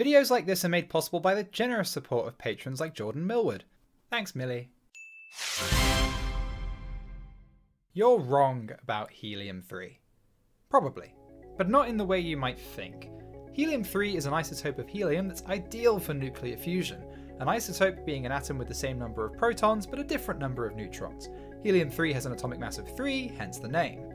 Videos like this are made possible by the generous support of patrons like Jordan Millwood. Thanks, Millie. You're wrong about helium-3. Probably, but not in the way you might think. Helium-3 is an isotope of helium that's ideal for nuclear fusion, an isotope being an atom with the same number of protons but a different number of neutrons. Helium-3 has an atomic mass of 3, hence the name.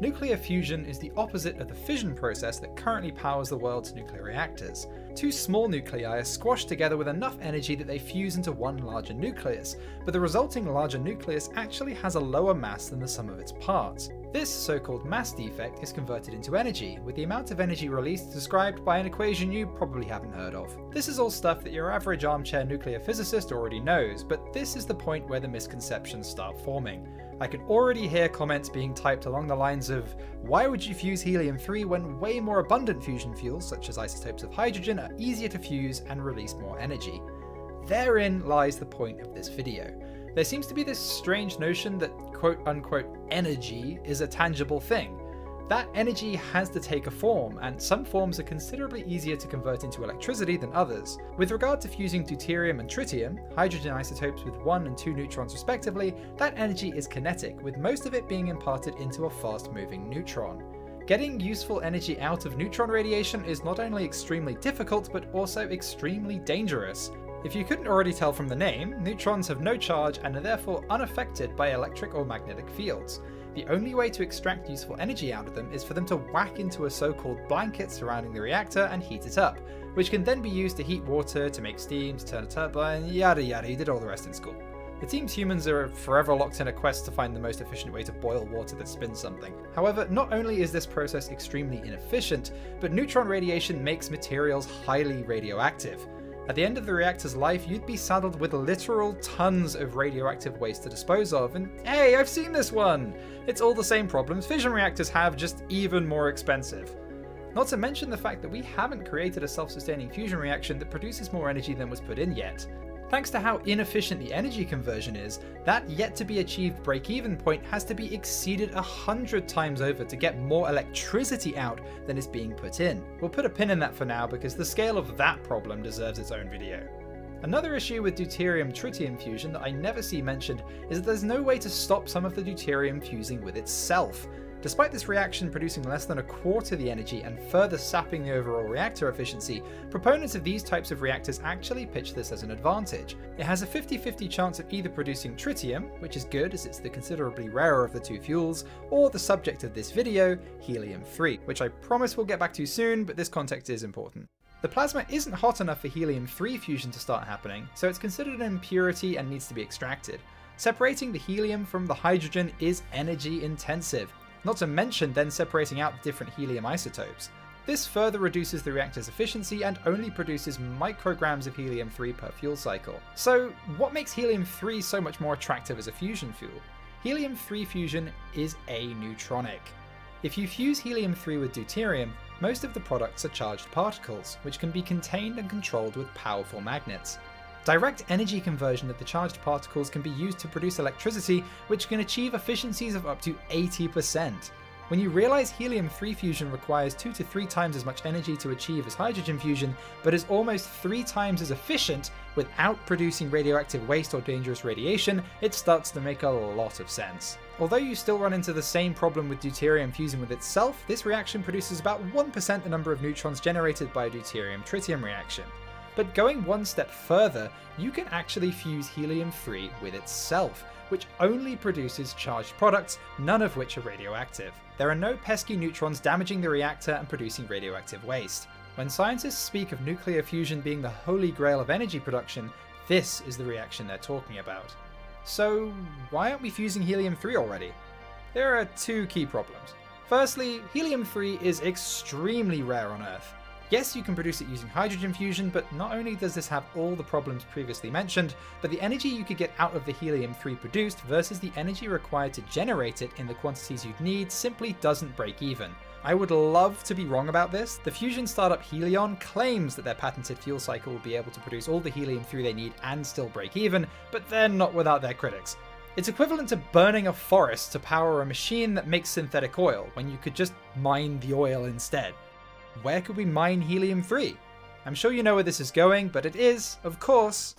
Nuclear fusion is the opposite of the fission process that currently powers the world's nuclear reactors. Two small nuclei are squashed together with enough energy that they fuse into one larger nucleus, but the resulting larger nucleus actually has a lower mass than the sum of its parts. This so-called mass defect is converted into energy, with the amount of energy released described by an equation you probably haven't heard of. This is all stuff that your average armchair nuclear physicist already knows, but this is the point where the misconceptions start forming. I can already hear comments being typed along the lines of, why would you fuse helium-3 when way more abundant fusion fuels, such as isotopes of hydrogen, are easier to fuse and release more energy? Therein lies the point of this video. There seems to be this strange notion that quote unquote energy is a tangible thing, that energy has to take a form, and some forms are considerably easier to convert into electricity than others. With regard to fusing deuterium and tritium, hydrogen isotopes with 1 and 2 neutrons respectively, that energy is kinetic, with most of it being imparted into a fast moving neutron. Getting useful energy out of neutron radiation is not only extremely difficult, but also extremely dangerous. If you couldn't already tell from the name, neutrons have no charge and are therefore unaffected by electric or magnetic fields. The only way to extract useful energy out of them is for them to whack into a so-called blanket surrounding the reactor and heat it up, which can then be used to heat water, to make steam, to turn a turbine, yada yada, you did all the rest in school. The team's humans are forever locked in a quest to find the most efficient way to boil water that spins something. However, not only is this process extremely inefficient, but neutron radiation makes materials highly radioactive. At the end of the reactor's life, you'd be saddled with literal tons of radioactive waste to dispose of, and hey, I've seen this one! It's all the same problems fission reactors have, just even more expensive. Not to mention the fact that we haven't created a self-sustaining fusion reaction that produces more energy than was put in yet. Thanks to how inefficient the energy conversion is, that yet to be achieved break-even point has to be exceeded a hundred times over to get more electricity out than is being put in. We'll put a pin in that for now because the scale of that problem deserves its own video. Another issue with deuterium-tritium fusion that I never see mentioned is that there's no way to stop some of the deuterium fusing with itself. Despite this reaction producing less than a quarter the energy and further sapping the overall reactor efficiency, proponents of these types of reactors actually pitch this as an advantage. It has a 50-50 chance of either producing tritium, which is good as it's the considerably rarer of the two fuels, or the subject of this video, helium-3, which I promise we'll get back to soon, but this context is important. The plasma isn't hot enough for helium-3 fusion to start happening, so it's considered an impurity and needs to be extracted. Separating the helium from the hydrogen is energy intensive, not to mention then separating out the different helium isotopes. This further reduces the reactor's efficiency and only produces micrograms of helium-3 per fuel cycle. So what makes helium-3 so much more attractive as a fusion fuel? Helium-3 fusion is aneutronic. If you fuse helium-3 with deuterium, most of the products are charged particles, which can be contained and controlled with powerful magnets. Direct energy conversion of the charged particles can be used to produce electricity, which can achieve efficiencies of up to 80%. When you realize helium-3 fusion requires 2 to 3 times as much energy to achieve as hydrogen fusion, but is almost 3 times as efficient without producing radioactive waste or dangerous radiation, it starts to make a lot of sense. Although you still run into the same problem with deuterium fusing with itself, this reaction produces about 1% the number of neutrons generated by a deuterium-tritium reaction. But going one step further, you can actually fuse helium-3 with itself, which only produces charged products, none of which are radioactive. There are no pesky neutrons damaging the reactor and producing radioactive waste. When scientists speak of nuclear fusion being the holy grail of energy production, this is the reaction they're talking about. So why aren't we fusing helium-3 already? There are two key problems. Firstly, helium-3 is extremely rare on Earth. Yes, you can produce it using hydrogen fusion, but not only does this have all the problems previously mentioned, but the energy you could get out of the helium-3 produced versus the energy required to generate it in the quantities you'd need simply doesn't break even. I would love to be wrong about this. The fusion startup Helion claims that their patented fuel cycle will be able to produce all the helium-3 they need and still break even, but they're not without their critics. It's equivalent to burning a forest to power a machine that makes synthetic oil, when you could just mine the oil instead where could we mine helium-3? I'm sure you know where this is going, but it is, of course,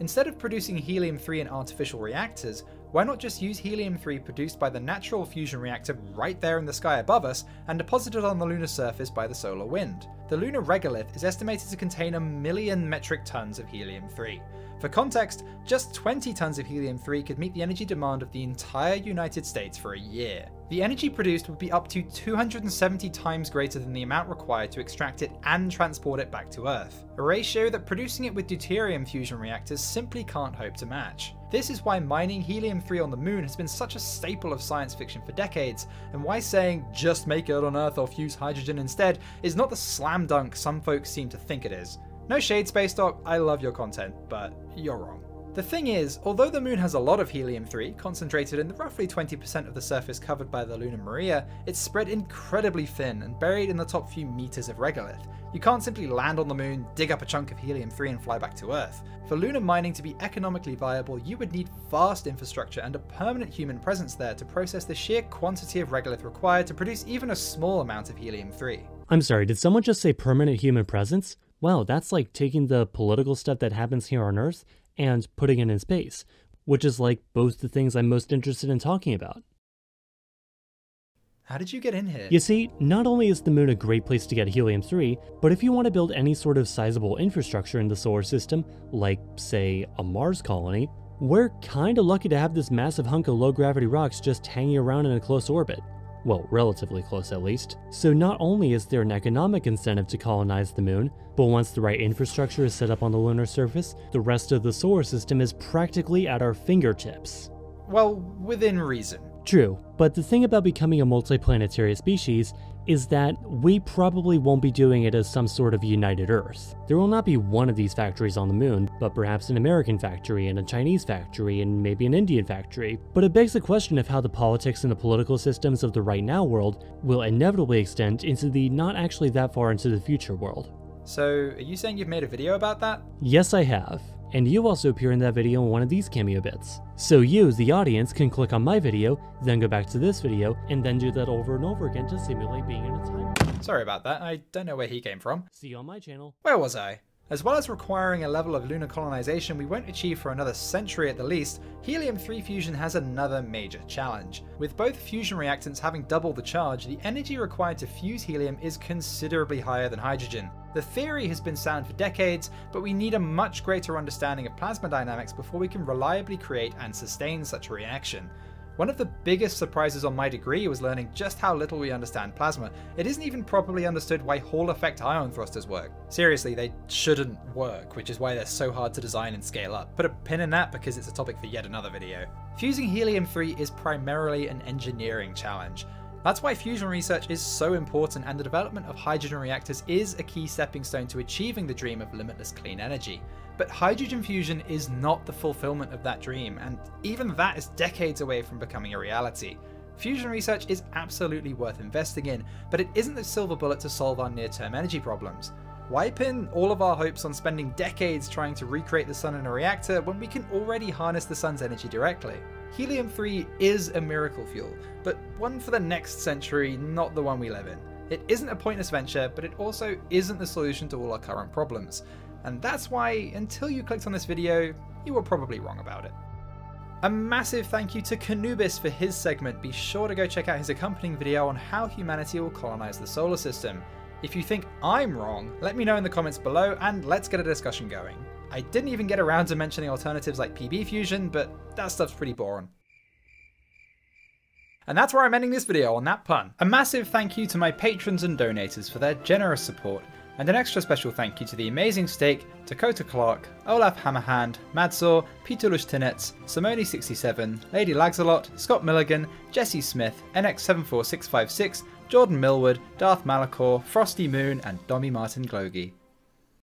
Instead of producing helium-3 in artificial reactors, why not just use helium-3 produced by the natural fusion reactor right there in the sky above us and deposited on the lunar surface by the solar wind? The lunar regolith is estimated to contain a million metric tons of helium-3. For context, just 20 tons of helium-3 could meet the energy demand of the entire United States for a year. The energy produced would be up to 270 times greater than the amount required to extract it and transport it back to Earth, a ratio that producing it with deuterium fusion reactors simply can't hope to match. This is why mining helium-3 on the moon has been such a staple of science fiction for decades, and why saying just make it on Earth or fuse hydrogen instead is not the slam dunk some folks seem to think it is. No shade, Space Doc, I love your content, but you're wrong. The thing is, although the moon has a lot of helium-3, concentrated in the roughly 20% of the surface covered by the lunar maria, it's spread incredibly thin and buried in the top few meters of regolith. You can't simply land on the moon, dig up a chunk of helium-3 and fly back to Earth. For lunar mining to be economically viable, you would need vast infrastructure and a permanent human presence there to process the sheer quantity of regolith required to produce even a small amount of helium-3. I'm sorry, did someone just say permanent human presence? Wow, that's like taking the political stuff that happens here on Earth and putting it in space, which is like both the things I'm most interested in talking about. How did you get in here? You see, not only is the moon a great place to get helium-3, but if you want to build any sort of sizable infrastructure in the solar system, like, say, a Mars colony, we're kinda lucky to have this massive hunk of low-gravity rocks just hanging around in a close orbit. Well, relatively close at least. So not only is there an economic incentive to colonize the moon, but once the right infrastructure is set up on the lunar surface, the rest of the solar system is practically at our fingertips. Well, within reason. True, but the thing about becoming a multiplanetary species is that we probably won't be doing it as some sort of united Earth. There will not be one of these factories on the moon, but perhaps an American factory and a Chinese factory and maybe an Indian factory. But it begs the question of how the politics and the political systems of the right now world will inevitably extend into the not actually that far into the future world. So, are you saying you've made a video about that? Yes, I have and you also appear in that video in one of these cameo bits. So you, the audience, can click on my video, then go back to this video, and then do that over and over again to simulate being in a time. Sorry about that, I don't know where he came from. See you on my channel. Where was I? As well as requiring a level of lunar colonization we won't achieve for another century at the least, helium-3 fusion has another major challenge. With both fusion reactants having double the charge, the energy required to fuse helium is considerably higher than hydrogen. The theory has been sound for decades, but we need a much greater understanding of plasma dynamics before we can reliably create and sustain such a reaction. One of the biggest surprises on my degree was learning just how little we understand plasma. It isn't even properly understood why Hall effect ion thrusters work. Seriously, they shouldn't work, which is why they're so hard to design and scale up. Put a pin in that because it's a topic for yet another video. Fusing helium-3 is primarily an engineering challenge. That's why fusion research is so important and the development of hydrogen reactors is a key stepping stone to achieving the dream of limitless clean energy. But hydrogen fusion is not the fulfillment of that dream, and even that is decades away from becoming a reality. Fusion research is absolutely worth investing in, but it isn't the silver bullet to solve our near term energy problems. Why pin all of our hopes on spending decades trying to recreate the sun in a reactor when we can already harness the sun's energy directly? Helium-3 is a miracle fuel, but one for the next century, not the one we live in. It isn't a pointless venture, but it also isn't the solution to all our current problems. And that's why, until you clicked on this video, you were probably wrong about it. A massive thank you to KhAnubis for his segment. Be sure to go check out his accompanying video on how humanity will colonize the solar system. If you think I'm wrong, let me know in the comments below and let's get a discussion going. I didn't even get around to mentioning alternatives like PB Fusion, but that stuff's pretty boring. And that's where I'm ending this video on that pun. A massive thank you to my patrons and donators for their generous support, and an extra special thank you to the amazing Steak, Dakota Clark, Olaf Hammerhand, Madsor, Peter Lushtinets, Simone67, Lady Lagzalot, Scott Milligan, Jesse Smith, NX74656, Jordan Millwood, Darth Malachor, Frosty Moon, and Dommy Martin Glogie.